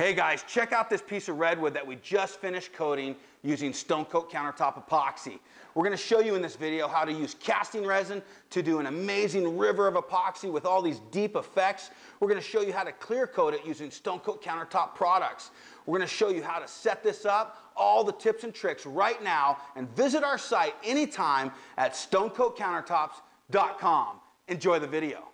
Hey guys, check out this piece of redwood that we just finished coating using Stone Coat Countertop Epoxy. We're gonna show you in this video how to use casting resin to do an amazing river of epoxy with all these deep effects. We're gonna show you how to clear coat it using Stone Coat Countertop products. We're gonna show you how to set this up, all the tips and tricks right now, and visit our site anytime at stonecoatcountertops.com. Enjoy the video.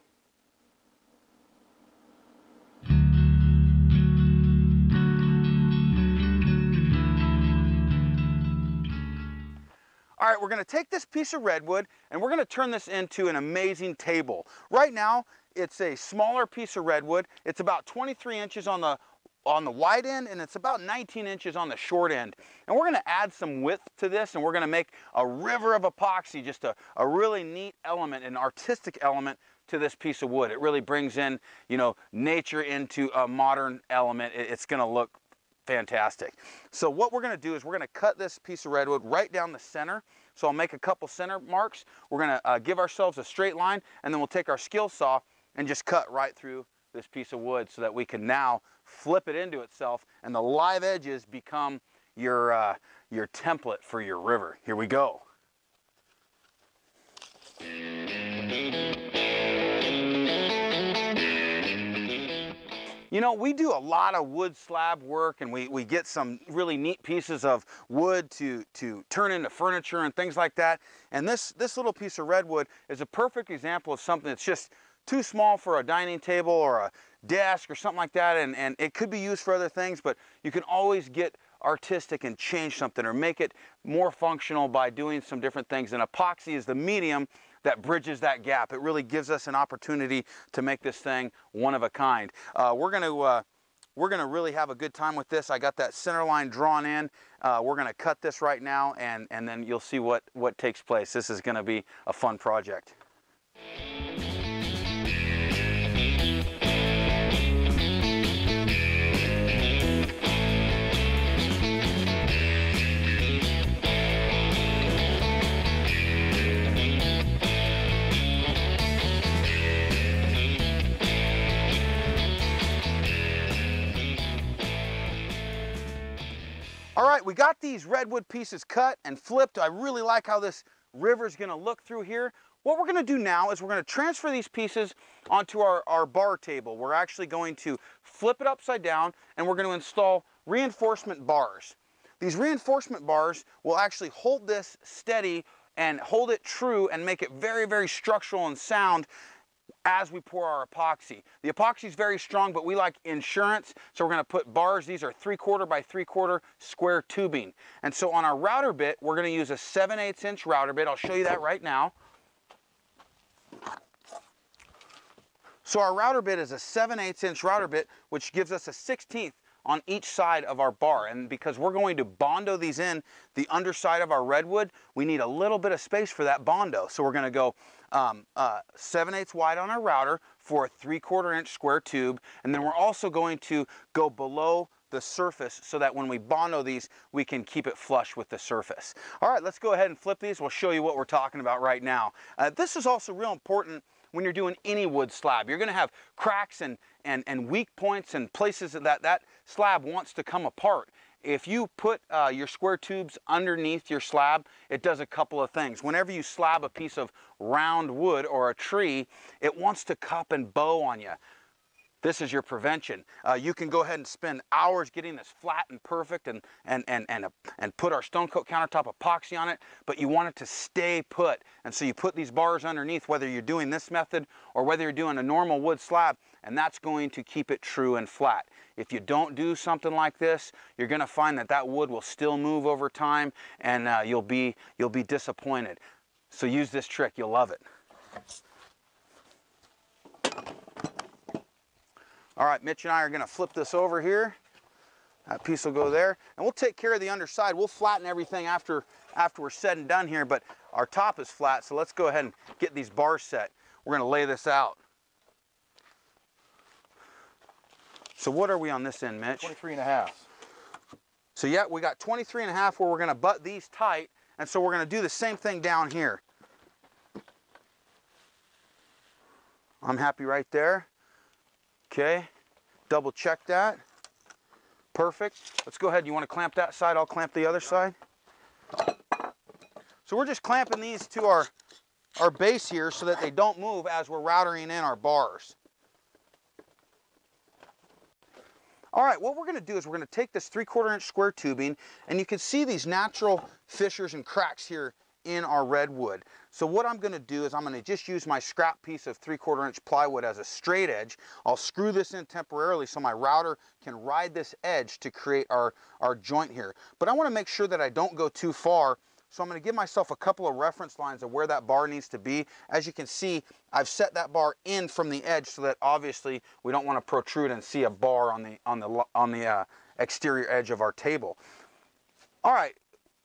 All right, we're gonna take this piece of redwood and we're gonna turn this into an amazing table. Right now, it's a smaller piece of redwood. It's about 23 inches on the on the wide end and it's about 19 inches on the short end. And we're gonna add some width to this and we're gonna make a river of epoxy, just a, a really neat element, an artistic element to this piece of wood. It really brings in, you know, nature into a modern element. It's gonna look fantastic. So what we're gonna do is we're gonna cut this piece of redwood right down the center. So I'll make a couple center marks. We're gonna uh, give ourselves a straight line and then we'll take our skill saw and just cut right through this piece of wood so that we can now flip it into itself and the live edges become your, uh, your template for your river. Here we go. You know, we do a lot of wood slab work and we, we get some really neat pieces of wood to, to turn into furniture and things like that. And this, this little piece of redwood is a perfect example of something that's just too small for a dining table or a desk or something like that. And, and it could be used for other things, but you can always get artistic and change something or make it more functional by doing some different things. And epoxy is the medium that bridges that gap. It really gives us an opportunity to make this thing one of a kind. Uh, we're going to uh, we're going to really have a good time with this. I got that center line drawn in. Uh, we're going to cut this right now and, and then you'll see what, what takes place. This is going to be a fun project. All right, we got these redwood pieces cut and flipped. I really like how this river is gonna look through here. What we're gonna do now is we're gonna transfer these pieces onto our, our bar table. We're actually going to flip it upside down and we're gonna install reinforcement bars. These reinforcement bars will actually hold this steady and hold it true and make it very, very structural and sound as we pour our epoxy. The epoxy is very strong, but we like insurance, so we're gonna put bars. These are three quarter by three quarter square tubing. And so on our router bit, we're gonna use a 7 8 inch router bit. I'll show you that right now. So our router bit is a 7 8 inch router bit, which gives us a 16th on each side of our bar. And because we're going to Bondo these in the underside of our redwood, we need a little bit of space for that Bondo. So we're gonna go um, uh, 7 8 wide on our router for a 3 quarter inch square tube. And then we're also going to go below the surface so that when we Bondo these, we can keep it flush with the surface. All right, let's go ahead and flip these. We'll show you what we're talking about right now. Uh, this is also real important when you're doing any wood slab. You're gonna have cracks and, and, and weak points and places that that slab wants to come apart. If you put uh, your square tubes underneath your slab, it does a couple of things. Whenever you slab a piece of round wood or a tree, it wants to cup and bow on you. This is your prevention. Uh, you can go ahead and spend hours getting this flat and perfect and, and, and, and, uh, and put our stone coat countertop epoxy on it, but you want it to stay put. And so you put these bars underneath, whether you're doing this method or whether you're doing a normal wood slab, and that's going to keep it true and flat. If you don't do something like this, you're gonna find that that wood will still move over time and uh, you'll, be, you'll be disappointed. So use this trick, you'll love it. All right, Mitch and I are gonna flip this over here. That piece will go there. And we'll take care of the underside. We'll flatten everything after, after we're said and done here, but our top is flat, so let's go ahead and get these bars set. We're gonna lay this out. So what are we on this end, Mitch? 23 and a half. So yeah, we got 23 and a half where we're gonna butt these tight, and so we're gonna do the same thing down here. I'm happy right there. Okay, double check that. Perfect. Let's go ahead. You want to clamp that side? I'll clamp the other side. So we're just clamping these to our, our base here so that they don't move as we're routering in our bars. All right, what we're gonna do is we're gonna take this three quarter inch square tubing and you can see these natural fissures and cracks here in our redwood. So what I'm gonna do is I'm gonna just use my scrap piece of three quarter inch plywood as a straight edge. I'll screw this in temporarily so my router can ride this edge to create our, our joint here. But I wanna make sure that I don't go too far so I'm going to give myself a couple of reference lines of where that bar needs to be. As you can see, I've set that bar in from the edge so that obviously we don't want to protrude and see a bar on the, on the, on the uh, exterior edge of our table. All right,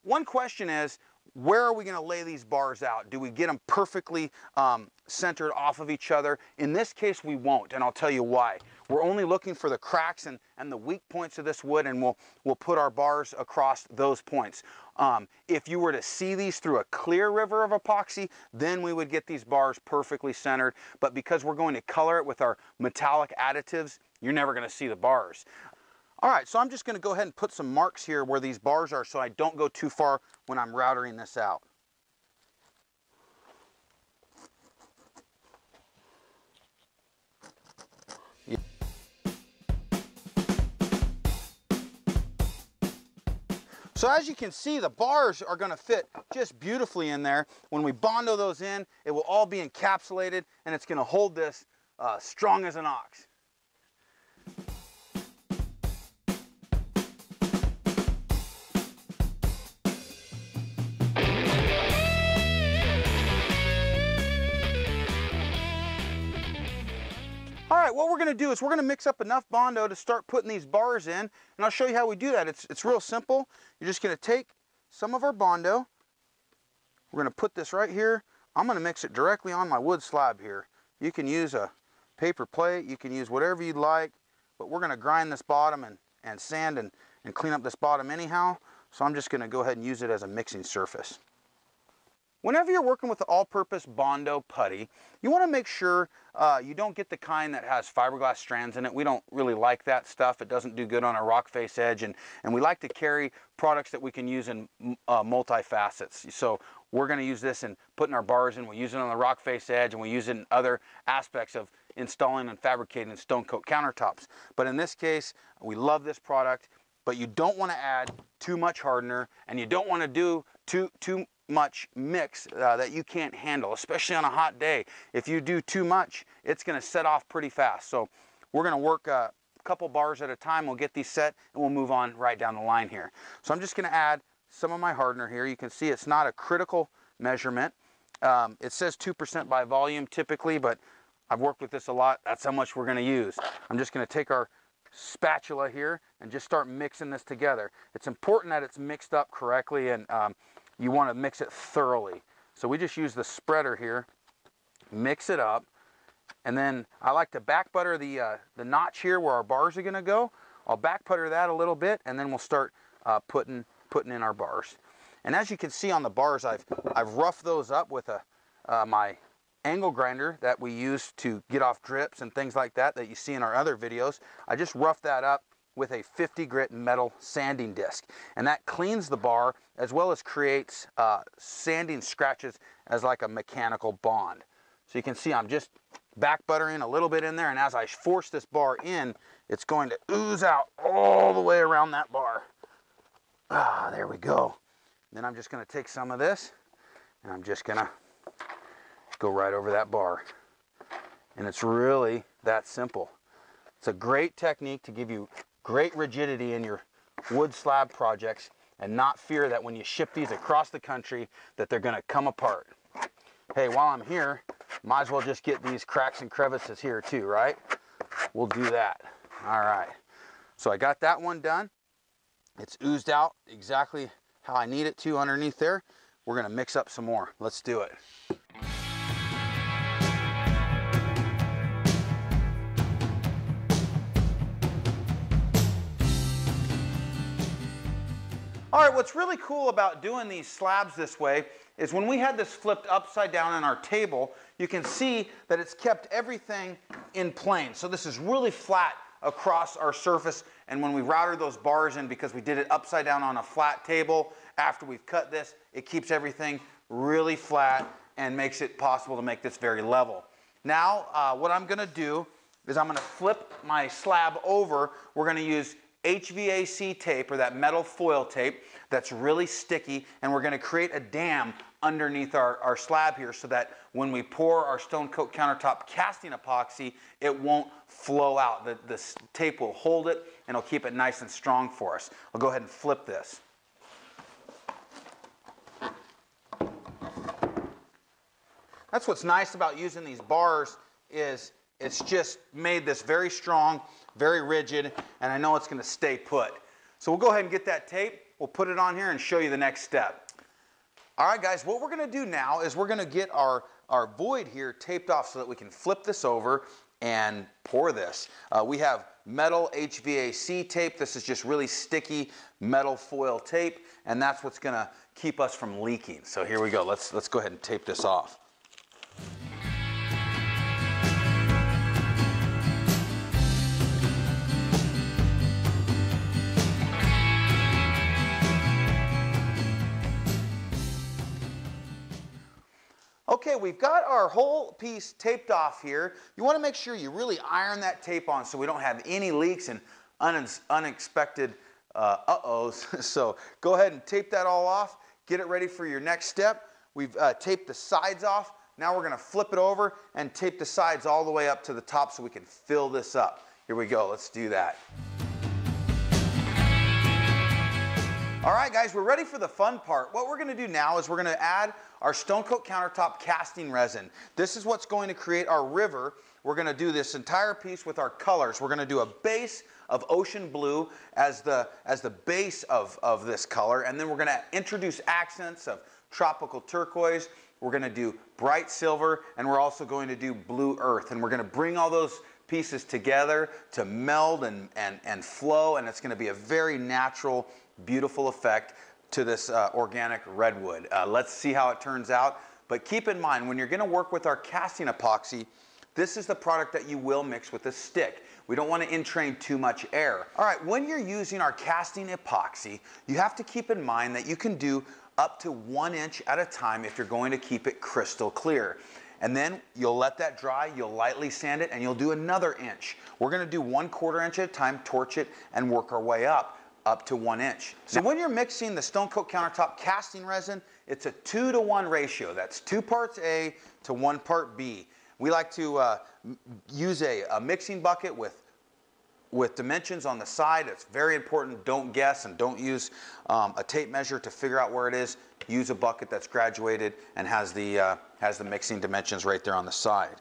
one question is, where are we going to lay these bars out? Do we get them perfectly um, centered off of each other? In this case, we won't, and I'll tell you why. We're only looking for the cracks and, and the weak points of this wood, and we'll, we'll put our bars across those points. Um, if you were to see these through a clear river of epoxy, then we would get these bars perfectly centered. But because we're going to color it with our metallic additives, you're never going to see the bars. All right, so I'm just gonna go ahead and put some marks here where these bars are so I don't go too far when I'm routering this out. So as you can see, the bars are gonna fit just beautifully in there. When we bondo those in, it will all be encapsulated and it's gonna hold this uh, strong as an ox. All right, what we're gonna do is we're gonna mix up enough Bondo to start putting these bars in, and I'll show you how we do that. It's, it's real simple. You're just gonna take some of our Bondo, we're gonna put this right here. I'm gonna mix it directly on my wood slab here. You can use a paper plate, you can use whatever you'd like, but we're gonna grind this bottom and, and sand and, and clean up this bottom anyhow. So I'm just gonna go ahead and use it as a mixing surface. Whenever you're working with all-purpose Bondo putty, you want to make sure uh, you don't get the kind that has fiberglass strands in it. We don't really like that stuff. It doesn't do good on a rock face edge, and, and we like to carry products that we can use in uh, multi-facets. So we're going to use this in putting our bars in. We use it on the rock face edge, and we use it in other aspects of installing and fabricating stone coat countertops. But in this case, we love this product, but you don't want to add too much hardener, and you don't want to do too, too much mix uh, that you can't handle, especially on a hot day. If you do too much, it's gonna set off pretty fast. So we're gonna work a couple bars at a time. We'll get these set and we'll move on right down the line here. So I'm just gonna add some of my hardener here. You can see it's not a critical measurement. Um, it says 2% by volume typically, but I've worked with this a lot. That's how much we're gonna use. I'm just gonna take our spatula here and just start mixing this together. It's important that it's mixed up correctly and um, you want to mix it thoroughly. So we just use the spreader here, mix it up, and then I like to back butter the, uh, the notch here where our bars are going to go. I'll back butter that a little bit, and then we'll start uh, putting, putting in our bars. And as you can see on the bars, I've, I've roughed those up with a, uh, my angle grinder that we use to get off drips and things like that that you see in our other videos. I just roughed that up with a 50 grit metal sanding disc. And that cleans the bar as well as creates uh, sanding scratches as like a mechanical bond. So you can see I'm just back buttering a little bit in there and as I force this bar in, it's going to ooze out all the way around that bar. Ah, there we go. Then I'm just gonna take some of this and I'm just gonna go right over that bar. And it's really that simple. It's a great technique to give you great rigidity in your wood slab projects and not fear that when you ship these across the country that they're going to come apart. Hey, while I'm here, might as well just get these cracks and crevices here too, right? We'll do that. All right. So I got that one done. It's oozed out exactly how I need it to underneath there. We're going to mix up some more. Let's do it. All right, what's really cool about doing these slabs this way is when we had this flipped upside down on our table, you can see that it's kept everything in plane. So this is really flat across our surface And when we router those bars in, because we did it upside down on a flat table, after we've cut this, it keeps everything really flat and makes it possible to make this very level. Now, uh, what I'm gonna do is I'm gonna flip my slab over. We're gonna use HVAC tape or that metal foil tape that's really sticky and we're gonna create a dam underneath our, our slab here so that when we pour our stone coat countertop casting epoxy, it won't flow out. The, the tape will hold it and it'll keep it nice and strong for us. I'll go ahead and flip this. That's what's nice about using these bars is it's just made this very strong, very rigid, and I know it's gonna stay put. So we'll go ahead and get that tape, we'll put it on here and show you the next step. All right, guys, what we're gonna do now is we're gonna get our, our void here taped off so that we can flip this over and pour this. Uh, we have metal HVAC tape. This is just really sticky metal foil tape, and that's what's gonna keep us from leaking. So here we go. Let's, let's go ahead and tape this off. Okay, we've got our whole piece taped off here. You want to make sure you really iron that tape on so we don't have any leaks and unexpected uh, uh-ohs. so go ahead and tape that all off. Get it ready for your next step. We've uh, taped the sides off. Now we're going to flip it over and tape the sides all the way up to the top so we can fill this up. Here we go. Let's do that. All right, guys, we're ready for the fun part. What we're gonna do now is we're gonna add our Stone Coat Countertop casting resin. This is what's going to create our river. We're gonna do this entire piece with our colors. We're gonna do a base of ocean blue as the, as the base of, of this color, and then we're gonna introduce accents of tropical turquoise. We're gonna do bright silver, and we're also going to do blue earth. And we're gonna bring all those pieces together to meld and, and, and flow, and it's gonna be a very natural beautiful effect to this uh, organic redwood. Uh, let's see how it turns out. But keep in mind, when you're gonna work with our casting epoxy, this is the product that you will mix with a stick. We don't want to entrain too much air. All right, when you're using our casting epoxy, you have to keep in mind that you can do up to one inch at a time if you're going to keep it crystal clear. And then you'll let that dry, you'll lightly sand it, and you'll do another inch. We're gonna do one quarter inch at a time, torch it, and work our way up up to one inch. So when you're mixing the Stone Coat Countertop casting resin, it's a two to one ratio. That's two parts A to one part B. We like to uh, use a, a mixing bucket with with dimensions on the side. It's very important. Don't guess and don't use um, a tape measure to figure out where it is. Use a bucket that's graduated and has the, uh, has the mixing dimensions right there on the side.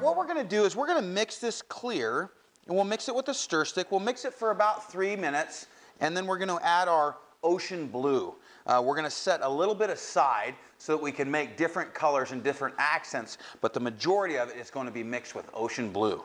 What we're gonna do is we're gonna mix this clear and we'll mix it with a stir stick. We'll mix it for about three minutes and then we're gonna add our ocean blue. Uh, we're gonna set a little bit aside so that we can make different colors and different accents, but the majority of it is gonna be mixed with ocean blue.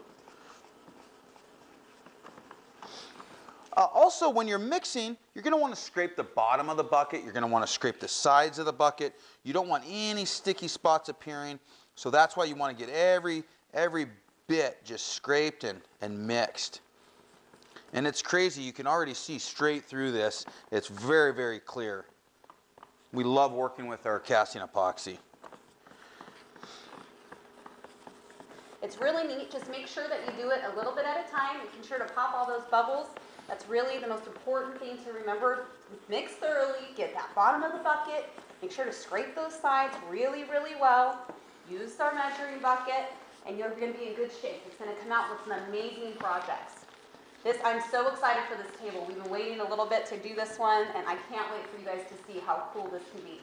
Uh, also, when you're mixing, you're going to want to scrape the bottom of the bucket. You're going to want to scrape the sides of the bucket. You don't want any sticky spots appearing. So that's why you want to get every every bit just scraped and, and mixed. And it's crazy, you can already see straight through this. It's very, very clear. We love working with our casting epoxy. It's really neat, just make sure that you do it a little bit at a time, making sure to pop all those bubbles. That's really the most important thing to remember. Mix thoroughly, get that bottom of the bucket, make sure to scrape those sides really, really well. Use our measuring bucket, and you're going to be in good shape. It's going to come out with some amazing projects. This, I'm so excited for this table. We've been waiting a little bit to do this one, and I can't wait for you guys to see how cool this can be.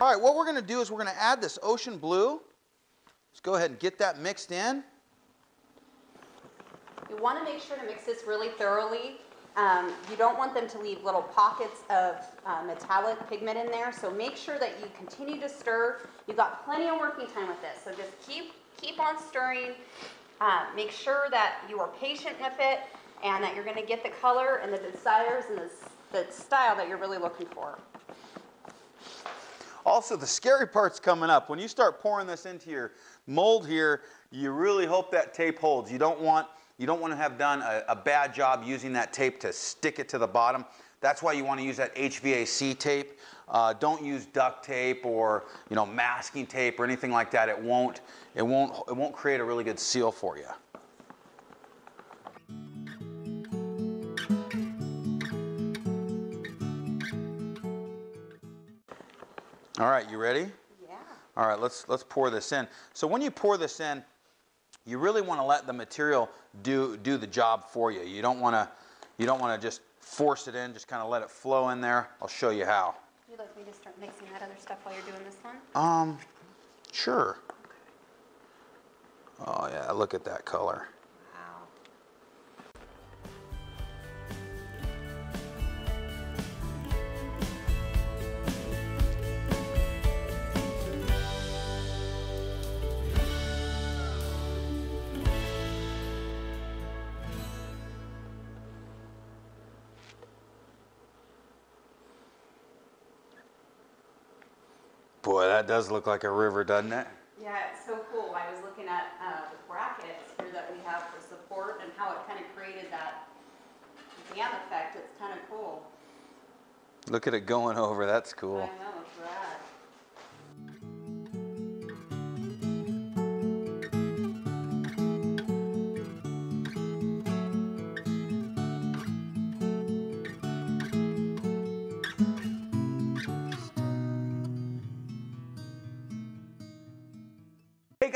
All right, what we're going to do is we're going to add this ocean blue. Let's go ahead and get that mixed in. You want to make sure to mix this really thoroughly um, you don't want them to leave little pockets of uh, metallic pigment in there, so make sure that you continue to stir. You've got plenty of working time with this, so just keep, keep on stirring. Uh, make sure that you are patient with it and that you're going to get the color and the desires and the, the style that you're really looking for. Also, the scary part's coming up. When you start pouring this into your mold here, you really hope that tape holds. You don't want, you don't want to have done a, a bad job using that tape to stick it to the bottom. That's why you want to use that HVAC tape. Uh, don't use duct tape or you know masking tape or anything like that. It won't, it won't, it won't create a really good seal for you. All right, you ready? Yeah. All right, let's let's pour this in. So when you pour this in, you really want to let the material do do the job for you. You don't want to you don't want to just force it in. Just kind of let it flow in there. I'll show you how. You'd like me to start mixing that other stuff while you're doing this one? Um, sure. Oh yeah, look at that color. Does look like a river, doesn't it? Yeah, it's so cool. I was looking at uh, the brackets here that we have for support and how it kind of created that dam effect. It's kind of cool. Look at it going over. That's cool.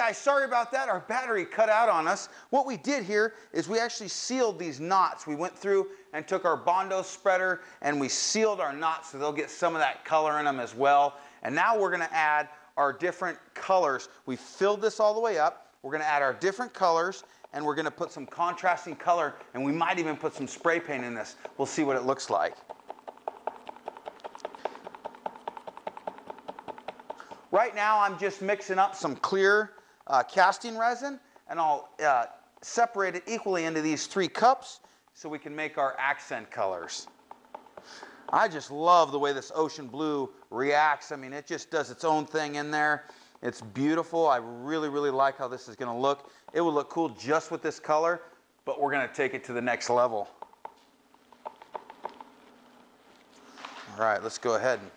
Guys, sorry about that. Our battery cut out on us. What we did here is we actually sealed these knots. We went through and took our Bondo spreader and we sealed our knots so they'll get some of that color in them as well. And now we're gonna add our different colors. We filled this all the way up. We're gonna add our different colors and we're gonna put some contrasting color and we might even put some spray paint in this. We'll see what it looks like. Right now, I'm just mixing up some clear uh, casting resin, and I'll uh, separate it equally into these three cups so we can make our accent colors. I just love the way this ocean blue reacts. I mean, it just does its own thing in there. It's beautiful. I really, really like how this is going to look. It will look cool just with this color, but we're going to take it to the next level. All right, let's go ahead and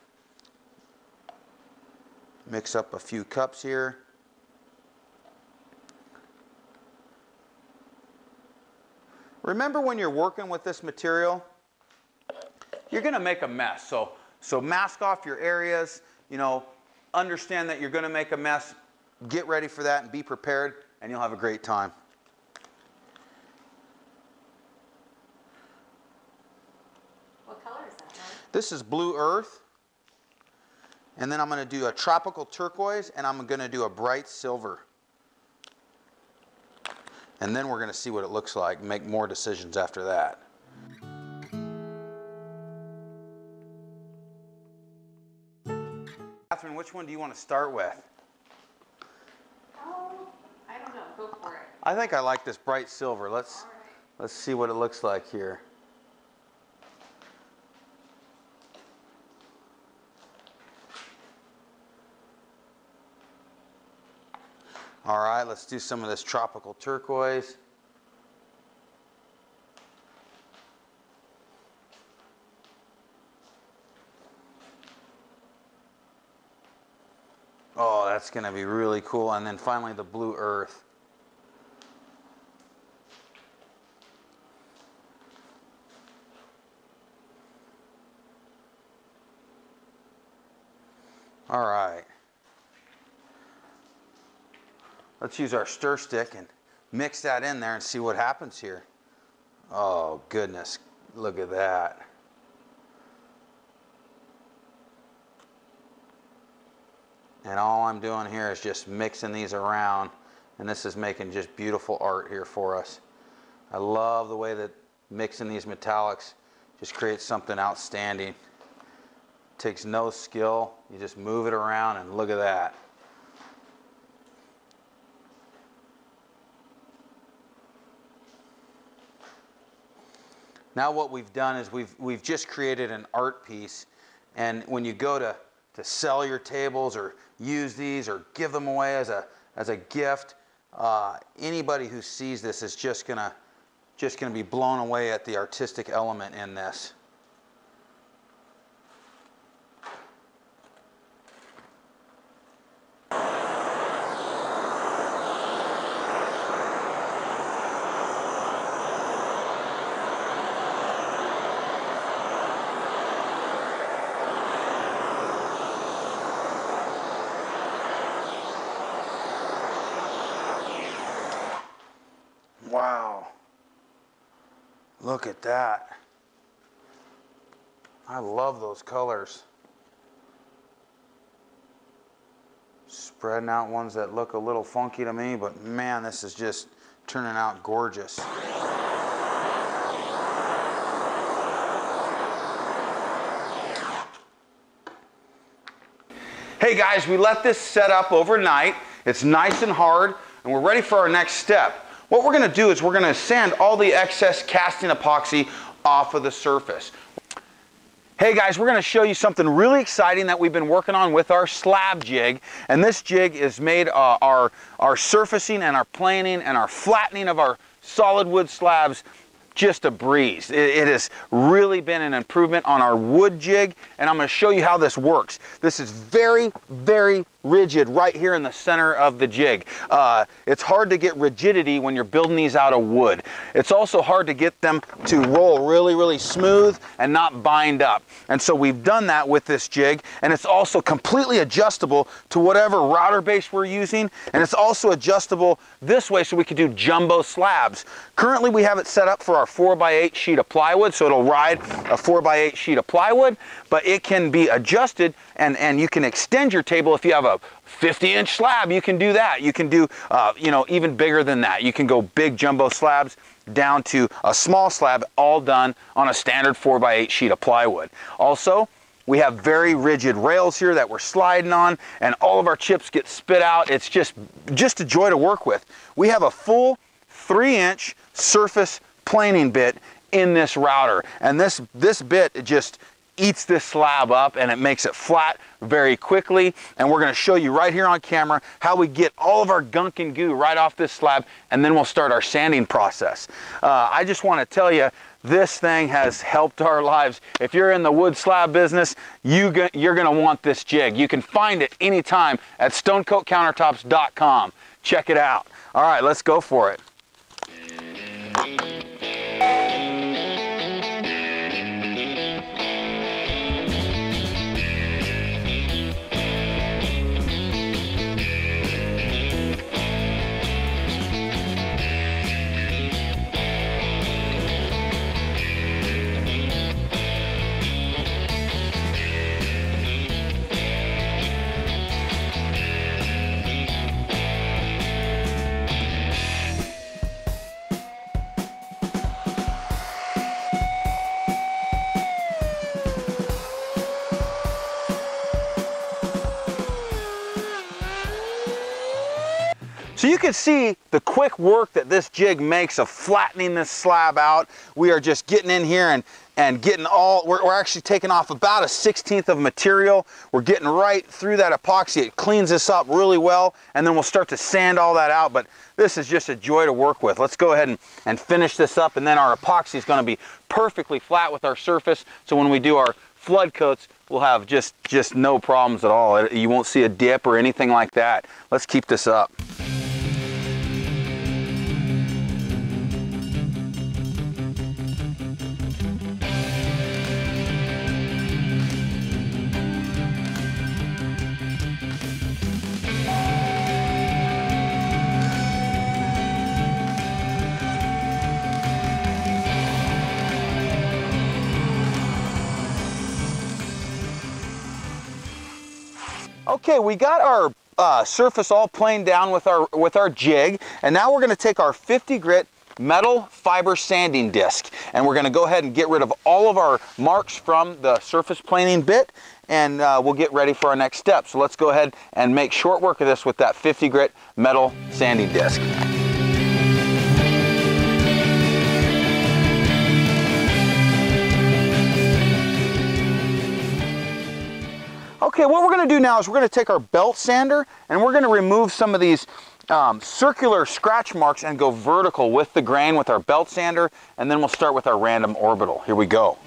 Mix up a few cups here. Remember when you're working with this material, you're gonna make a mess. So, so mask off your areas, you know, understand that you're gonna make a mess, get ready for that and be prepared and you'll have a great time. What color is that, Mark? This is Blue Earth. And then I'm going to do a tropical turquoise and I'm going to do a bright silver. And then we're going to see what it looks like, make more decisions after that. Catherine, which one do you want to start with? Oh, I don't know. Go for it. I think I like this bright silver. Let's, right. let's see what it looks like here. All right, let's do some of this tropical turquoise. Oh, that's to be really cool. And then finally the blue earth. All right. Let's use our stir stick and mix that in there and see what happens here. Oh, goodness. Look at that. And all I'm doing here is just mixing these around. And this is making just beautiful art here for us. I love the way that mixing these metallics just creates something outstanding. Takes no skill. You just move it around and look at that. Now what we've done is we've, we've just created an art piece. And when you go to, to sell your tables or use these or give them away as a, as a gift. Uh, anybody who sees this is just gonna, just gonna be blown away at the artistic element in this. Wow. Look at that. I love those colors. Spreading out ones that look a little funky to me, but man, this is just turning out gorgeous. Hey guys, we let this set up overnight. It's nice and hard, and we're ready for our next step. What we're gonna do is we're gonna sand all the excess casting epoxy off of the surface. Hey guys, we're gonna show you something really exciting that we've been working on with our slab jig. And this jig is made uh, our, our surfacing and our planing and our flattening of our solid wood slabs just a breeze. It, it, has really been an improvement on our wood jig, and I'm gonna show you how this works. This is very, very rigid right here in the center of the jig. Uh, it's hard to get rigidity when you're building these out of wood. It's also hard to get them to roll really, really smooth and not bind up. And so we've done that with this jig, and it's also completely adjustable to whatever router base we're using, and it's also adjustable this way so we can do jumbo slabs. Currently we have it set up for our 4x8 sheet of plywood, so it'll ride a 4x8 sheet of plywood, but it can be adjusted and, and you can extend your table if you have a 50 inch slab, you can do that. You can do, uh, you know, even bigger than that. You can go big jumbo slabs down to a small slab, all done on a standard 4x8 sheet of plywood. Also, we have very rigid rails here that we're sliding on and all of our chips get spit out. It's just, just a joy to work with. We have a full three inch surface planing bit in this router. And this, this bit just eats this slab up and it makes it flat very quickly. And we're gonna show you right here on camera how we get all of our gunk and goo right off this slab and then we'll start our sanding process. Uh, I just wanna tell you, this thing has helped our lives. If you're in the wood slab business, you you're gonna want this jig. You can find it anytime at stonecoatcountertops.com. Check it out. All right, let's go for it. You can see the quick work that this jig makes of flattening this slab out. We are just getting in here and, and getting all, we're, we're actually taking off about a 16th of material. We're getting right through that epoxy. It cleans this up really well and then we'll start to sand all that out. But this is just a joy to work with. Let's go ahead and, and finish this up and then our epoxy is gonna be perfectly flat with our surface. So when we do our flood coats, we'll have just, just no problems at all. You won't see a dip or anything like that. Let's keep this up. Okay, we got our uh, surface all planed down with our, with our jig, and now we're gonna take our 50 grit metal fiber sanding disc, and we're gonna go ahead and get rid of all of our marks from the surface planing bit, and uh, we'll get ready for our next step. So let's go ahead and make short work of this with that 50 grit metal sanding disc. Okay, what we're gonna do now is we're gonna take our belt sander and we're gonna remove some of these um, circular scratch marks and go vertical with the grain with our belt sander, and then we'll start with our random orbital. Here we go.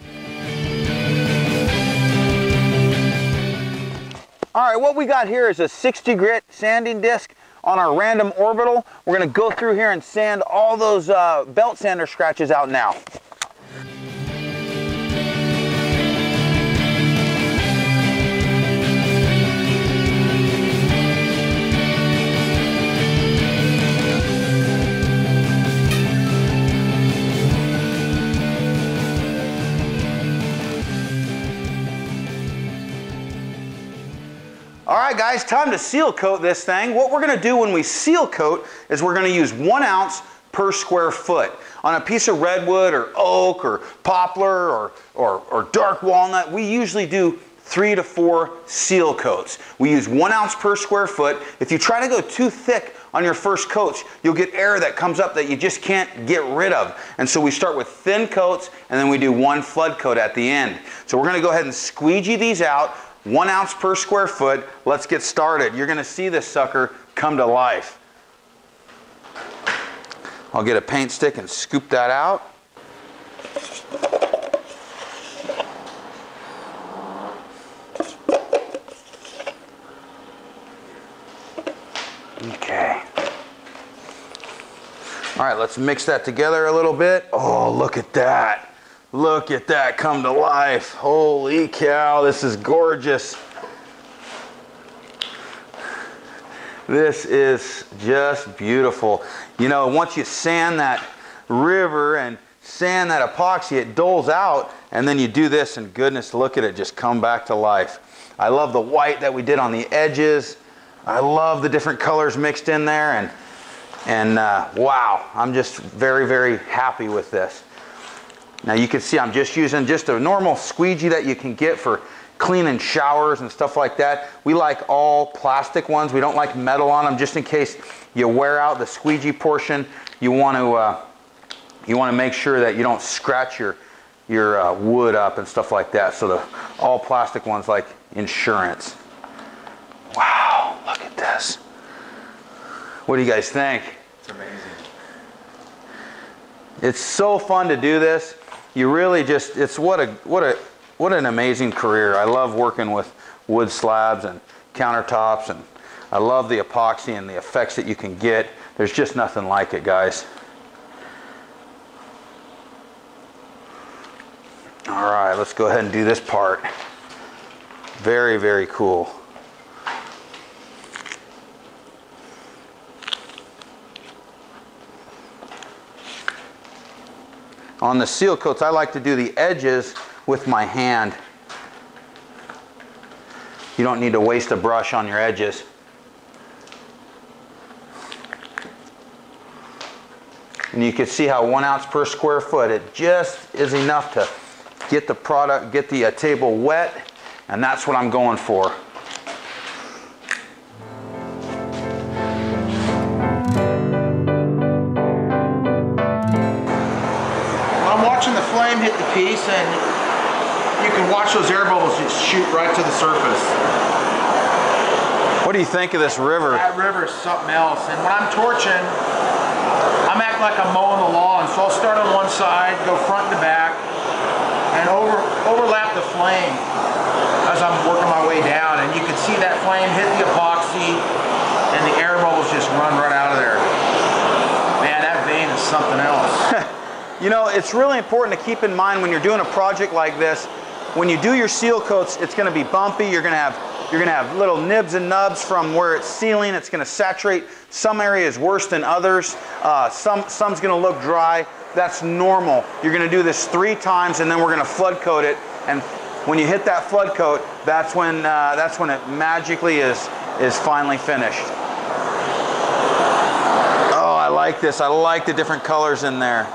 All right, what we got here is a 60 grit sanding disc on our random orbital. We're gonna go through here and sand all those uh, belt sander scratches out now. All right, guys, time to seal coat this thing. What we're gonna do when we seal coat is we're gonna use one ounce per square foot. On a piece of redwood or oak or poplar or, or, or dark walnut, we usually do three to four seal coats. We use one ounce per square foot. If you try to go too thick on your first coats, you'll get air that comes up that you just can't get rid of. And so we start with thin coats and then we do one flood coat at the end. So we're gonna go ahead and squeegee these out one ounce per square foot. Let's get started. You're gonna see this sucker come to life. I'll get a paint stick and scoop that out. Okay. All right, let's mix that together a little bit. Oh, look at that. Look at that come to life. Holy cow, this is gorgeous. This is just beautiful. You know, once you sand that river and sand that epoxy, it doles out, and then you do this, and goodness, look at it just come back to life. I love the white that we did on the edges. I love the different colors mixed in there, and, and uh, wow, I'm just very, very happy with this. Now you can see I'm just using just a normal squeegee that you can get for cleaning showers and stuff like that. We like all plastic ones. We don't like metal on them just in case you wear out the squeegee portion. You want to uh, you want to make sure that you don't scratch your your uh, wood up and stuff like that. So the all plastic ones like insurance. Wow, look at this. What do you guys think? It's amazing. It's so fun to do this you really just it's what a what a what an amazing career. I love working with wood slabs and countertops and I love the epoxy and the effects that you can get. There's just nothing like it, guys. All right, let's go ahead and do this part. Very, very cool. On the seal coats, I like to do the edges with my hand. You don't need to waste a brush on your edges. And you can see how one ounce per square foot, it just is enough to get the product, get the uh, table wet, and that's what I'm going for. Shoot right to the surface. What do you think of this river? That river is something else. And when I'm torching, I'm acting like I'm mowing the lawn. So I'll start on one side, go front to back, and over overlap the flame as I'm working my way down. And you can see that flame hit the epoxy and the air bubbles just run right out of there. Man, that vein is something else. You know, it's really important to keep in mind when you're doing a project like this, when you do your seal coats, it's gonna be bumpy, you're gonna have you're gonna have little nibs and nubs from where it's sealing, it's gonna saturate. Some areas worse than others, uh, some, some's gonna look dry, that's normal. You're gonna do this three times and then we're gonna flood coat it, and when you hit that flood coat, that's when, uh, that's when it magically is, is finally finished. Oh, I like this, I like the different colors in there.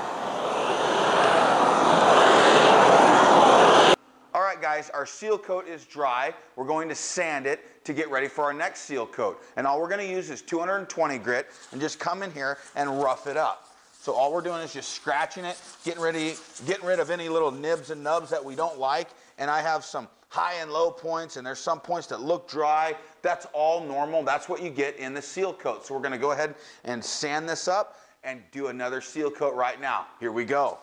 Guys, our seal coat is dry. We're going to sand it to get ready for our next seal coat. And all we're going to use is 220 grit and just come in here and rough it up. So all we're doing is just scratching it, getting ready, getting rid of any little nibs and nubs that we don't like. And I have some high and low points, and there's some points that look dry. That's all normal. That's what you get in the seal coat. So we're gonna go ahead and sand this up and do another seal coat right now. Here we go.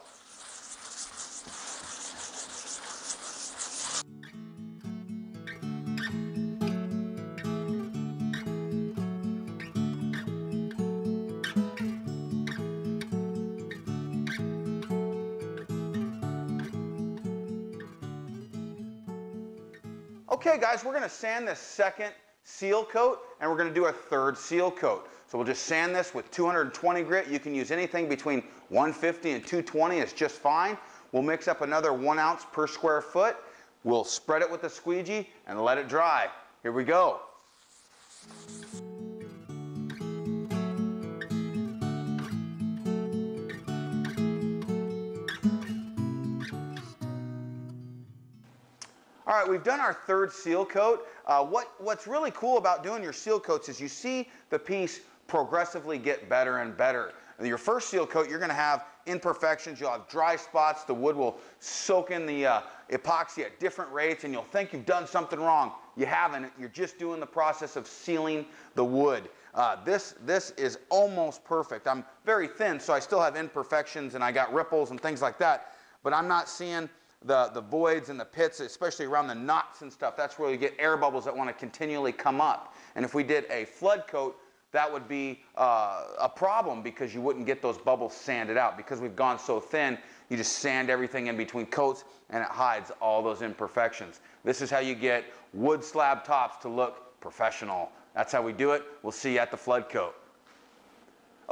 Okay guys, we're gonna sand this second seal coat and we're gonna do a third seal coat. So we'll just sand this with 220 grit. You can use anything between 150 and 220, it's just fine. We'll mix up another one ounce per square foot. We'll spread it with a squeegee and let it dry. Here we go. All right, we've done our third seal coat. Uh, what, what's really cool about doing your seal coats is you see the piece progressively get better and better. Your first seal coat, you're gonna have imperfections, you'll have dry spots, the wood will soak in the uh, epoxy at different rates, and you'll think you've done something wrong. You haven't, you're just doing the process of sealing the wood. Uh, this, this is almost perfect. I'm very thin, so I still have imperfections and I got ripples and things like that, but I'm not seeing the, the voids and the pits, especially around the knots and stuff. That's where you get air bubbles that want to continually come up. And if we did a flood coat, that would be uh, a problem because you wouldn't get those bubbles sanded out. Because we've gone so thin, you just sand everything in between coats and it hides all those imperfections. This is how you get wood slab tops to look professional. That's how we do it. We'll see you at the flood coat.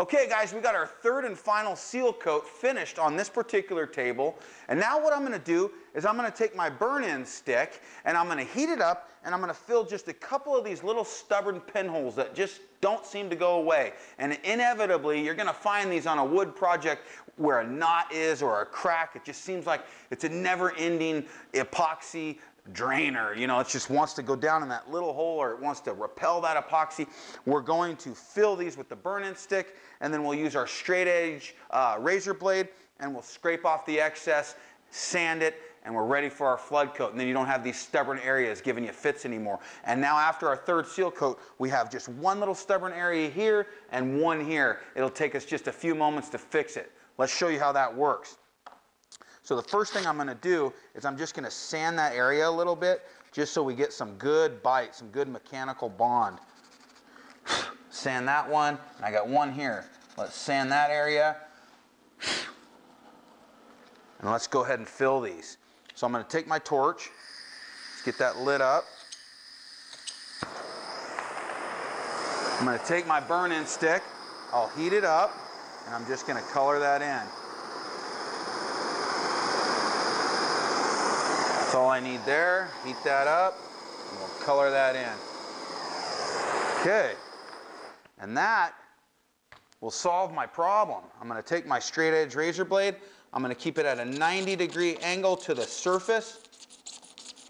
Okay guys, we got our third and final seal coat finished on this particular table. And now what I'm gonna do is I'm gonna take my burn-in stick and I'm gonna heat it up and I'm gonna fill just a couple of these little stubborn pinholes that just don't seem to go away. And inevitably, you're gonna find these on a wood project where a knot is or a crack. It just seems like it's a never-ending epoxy drainer. You know, it just wants to go down in that little hole or it wants to repel that epoxy. We're going to fill these with the burn-in stick and then we'll use our straight edge uh, razor blade and we'll scrape off the excess, sand it, and we're ready for our flood coat. And then you don't have these stubborn areas giving you fits anymore. And now after our third seal coat, we have just one little stubborn area here and one here. It'll take us just a few moments to fix it. Let's show you how that works. So the first thing I'm gonna do is I'm just gonna sand that area a little bit just so we get some good bite, some good mechanical bond. sand that one, I got one here. Let's sand that area. And let's go ahead and fill these. So I'm gonna take my torch, let's get that lit up. I'm gonna take my burn-in stick, I'll heat it up, and I'm just gonna color that in. That's all I need there. Heat that up, and we'll color that in. Okay, and that will solve my problem. I'm gonna take my straight edge razor blade, I'm gonna keep it at a 90 degree angle to the surface,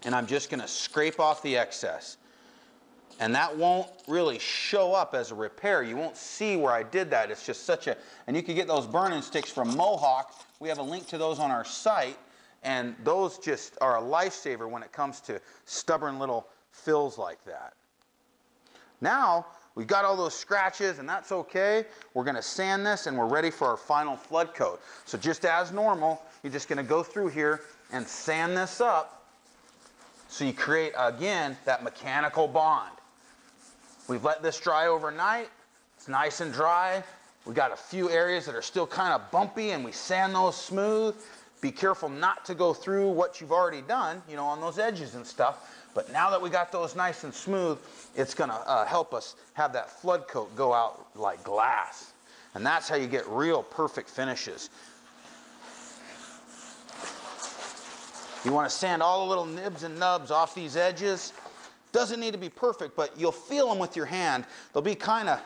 and I'm just gonna scrape off the excess. And that won't really show up as a repair. You won't see where I did that. It's just such a, and you can get those burn-in sticks from Mohawk. We have a link to those on our site. And those just are a lifesaver when it comes to stubborn little fills like that. Now, we've got all those scratches and that's okay. We're gonna sand this and we're ready for our final flood coat. So just as normal, you're just gonna go through here and sand this up so you create, again, that mechanical bond. We've let this dry overnight. It's nice and dry. We got a few areas that are still kind of bumpy and we sand those smooth. Be careful not to go through what you've already done, you know, on those edges and stuff. But now that we got those nice and smooth, it's gonna uh, help us have that flood coat go out like glass. And that's how you get real perfect finishes. You wanna sand all the little nibs and nubs off these edges. Doesn't need to be perfect, but you'll feel them with your hand. They'll be kinda,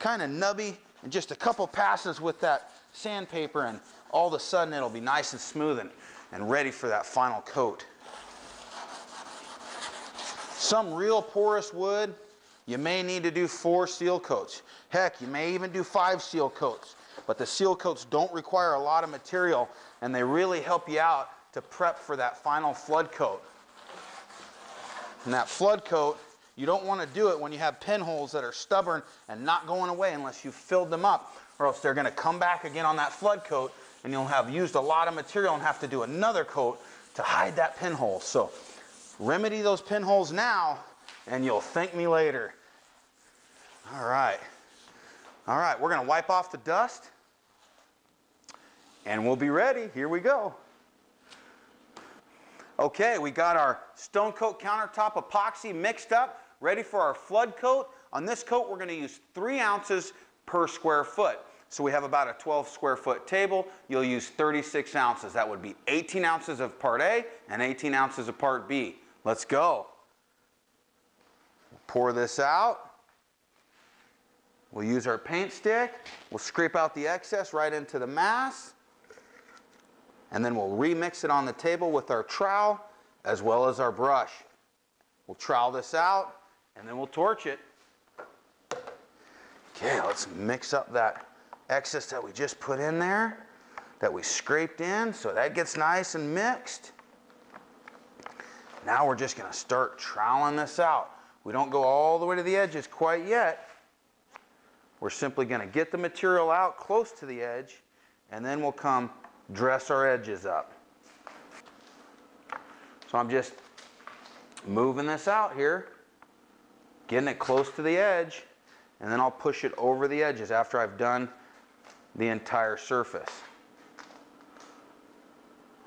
kinda nubby, and just a couple passes with that sandpaper and all of a sudden it'll be nice and smooth and, and ready for that final coat. Some real porous wood, you may need to do four seal coats. Heck, you may even do five seal coats. But the seal coats don't require a lot of material and they really help you out to prep for that final flood coat. And that flood coat, you don't want to do it when you have pinholes that are stubborn and not going away unless you've filled them up, or else they're going to come back again on that flood coat and you'll have used a lot of material and have to do another coat to hide that pinhole. So remedy those pinholes now and you'll thank me later. All right. All right, we're to wipe off the dust and we'll be ready. Here we go. Okay, we got our stone coat countertop epoxy mixed up, ready for our flood coat. On this coat, we're to use three ounces per square foot. So we have about a 12 square foot table. You'll use 36 ounces. That would be 18 ounces of part A and 18 ounces of part B. Let's go. Pour this out. We'll use our paint stick. We'll scrape out the excess right into the mass. And then we'll remix it on the table with our trowel as well as our brush. We'll trowel this out and then we'll torch it. Okay, let's mix up that excess that we just put in there, that we scraped in, so that gets nice and mixed. Now we're just gonna start troweling this out. We don't go all the way to the edges quite yet. We're simply gonna get the material out close to the edge, and then we'll come dress our edges up. So I'm just moving this out here, getting it close to the edge, and then I'll push it over the edges after I've done the entire surface.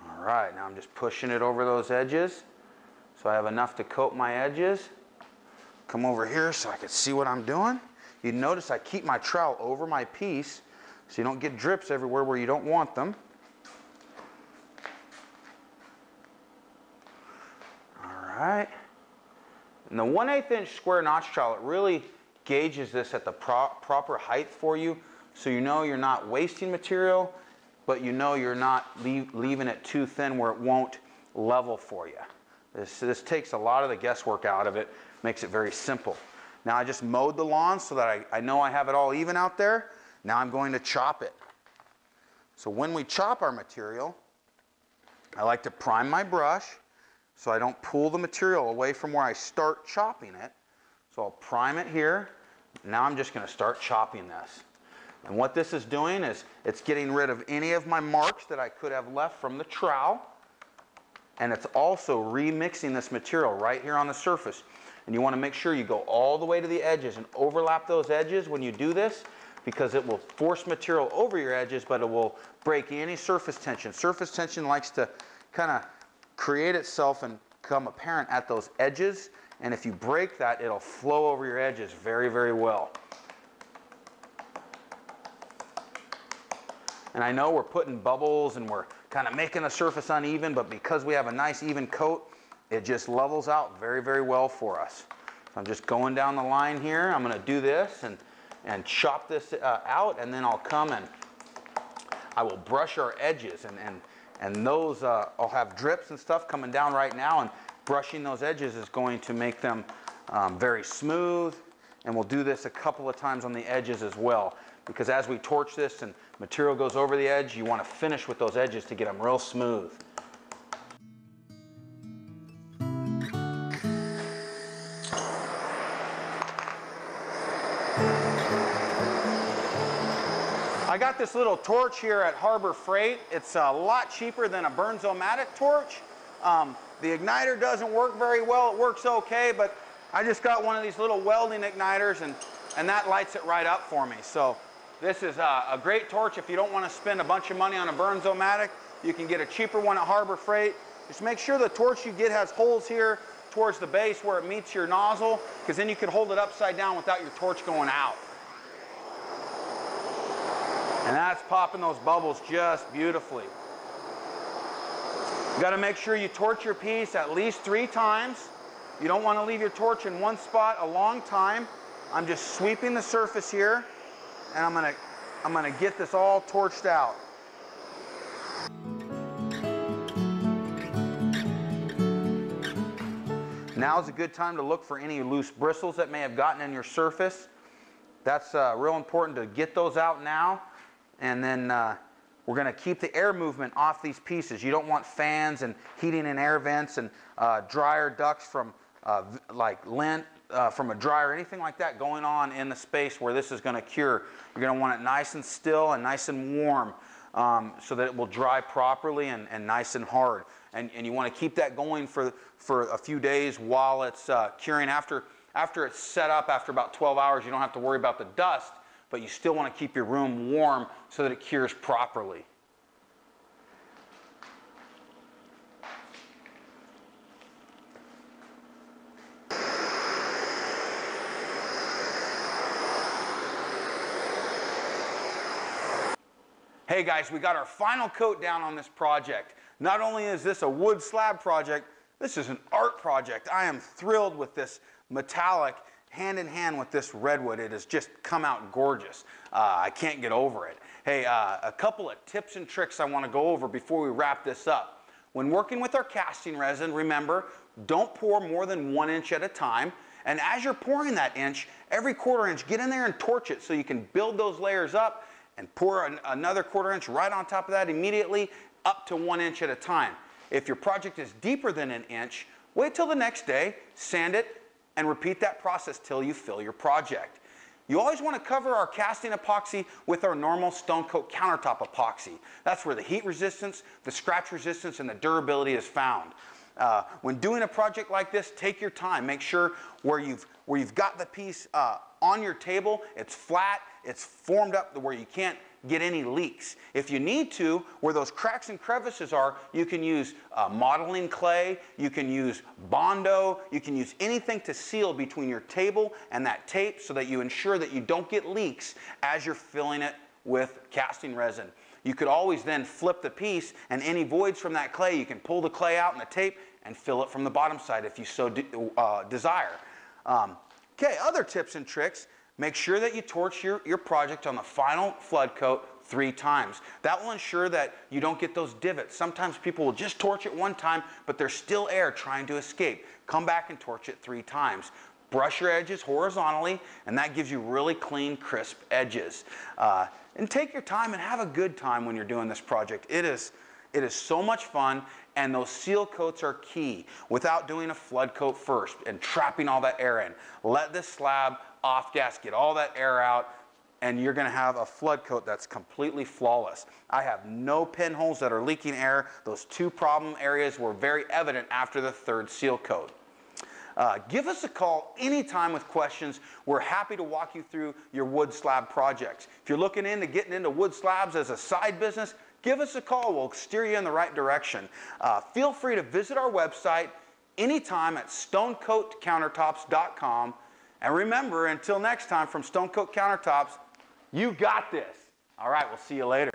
All right, now I'm just pushing it over those edges so I have enough to coat my edges. Come over here so I can see what I'm doing. You notice I keep my trowel over my piece so you don't get drips everywhere where you don't want them. All right. And the 1 8 inch square notch trowel, it really gauges this at the pro proper height for you so you know you're not wasting material, but you know you're not leave, leaving it too thin where it won't level for you. This, this takes a lot of the guesswork out of it, makes it very simple. Now I just mowed the lawn so that I, I know I have it all even out there. Now I'm going to chop it. So when we chop our material, I like to prime my brush so I don't pull the material away from where I start chopping it. So I'll prime it here. Now I'm just going to start chopping this. And what this is doing is it's getting rid of any of my marks that I could have left from the trowel. And it's also remixing this material right here on the surface. And you want to make sure you go all the way to the edges and overlap those edges when you do this because it will force material over your edges, but it will break any surface tension. Surface tension likes to kind of create itself and become apparent at those edges. And if you break that, it'll flow over your edges very, very well. And I know we're putting bubbles and we're kind of making the surface uneven, but because we have a nice even coat, it just levels out very, very well for us. So I'm just going down the line here. I'm gonna do this and, and chop this uh, out and then I'll come and I will brush our edges and, and, and those, uh, I'll have drips and stuff coming down right now and brushing those edges is going to make them um, very smooth. And we'll do this a couple of times on the edges as well because as we torch this and material goes over the edge, you want to finish with those edges to get them real smooth. I got this little torch here at Harbor Freight. It's a lot cheaper than a Bernzomatic torch. Um, the igniter doesn't work very well. It works okay, but I just got one of these little welding igniters and, and that lights it right up for me. So this is a, a great torch if you don't want to spend a bunch of money on a Bernzomatic. You can get a cheaper one at Harbor Freight. Just make sure the torch you get has holes here towards the base where it meets your nozzle, because then you can hold it upside down without your torch going out. And that's popping those bubbles just beautifully. You got to make sure you torch your piece at least three times. You don't want to leave your torch in one spot a long time. I'm just sweeping the surface here and I'm to I'm to get this all torched out. Now is a good time to look for any loose bristles that may have gotten in your surface. That's uh, real important to get those out now. And then uh, we're going to keep the air movement off these pieces. You don't want fans and heating and air vents and uh, dryer ducts from uh, like lint uh, from a dryer, anything like that going on in the space where this is going to cure. You're going to want it nice and still and nice and warm um, so that it will dry properly and, and nice and hard. And, and you want to keep that going for, for a few days while it's uh, curing. After, after it's set up, after about 12 hours, you don't have to worry about the dust, but you still want to keep your room warm so that it cures properly. Hey guys, we got our final coat down on this project. Not only is this a wood slab project, this is an art project. I am thrilled with this metallic hand in hand with this redwood. It has just come out gorgeous. Uh, I can't get over it. Hey, uh, a couple of tips and tricks I want to go over before we wrap this up. When working with our casting resin, remember, don't pour more than one inch at a time. And as you're pouring that inch, every quarter inch, get in there and torch it so you can build those layers up and pour an, another quarter inch right on top of that immediately up to one inch at a time. If your project is deeper than an inch, wait till the next day, sand it, and repeat that process till you fill your project. You always want to cover our casting epoxy with our normal stone coat countertop epoxy. That's where the heat resistance, the scratch resistance, and the durability is found. Uh, when doing a project like this, take your time. Make sure where you've, where you've got the piece uh, on your table, it's flat, it's formed up where you can't get any leaks. If you need to, where those cracks and crevices are, you can use uh, modeling clay, you can use Bondo, you can use anything to seal between your table and that tape so that you ensure that you don't get leaks as you're filling it with casting resin. You could always then flip the piece and any voids from that clay, you can pull the clay out and the tape and fill it from the bottom side if you so de uh, desire. Um, okay, other tips and tricks. Make sure that you torch your, your project on the final flood coat three times. That will ensure that you don't get those divots. Sometimes people will just torch it one time, but there's still air trying to escape. Come back and torch it three times. Brush your edges horizontally, and that gives you really clean, crisp edges. Uh, and take your time and have a good time when you're doing this project. It is, it is so much fun, and those seal coats are key without doing a flood coat first and trapping all that air in. Let this slab off gas, get all that air out, and you're gonna have a flood coat that's completely flawless. I have no pinholes that are leaking air. Those two problem areas were very evident after the third seal coat. Uh, give us a call anytime with questions. We're happy to walk you through your wood slab projects. If you're looking into getting into wood slabs as a side business, give us a call. We'll steer you in the right direction. Uh, feel free to visit our website anytime at stonecoatcountertops.com. And remember, until next time from Stonecoat Countertops, you got this. All right, we'll see you later.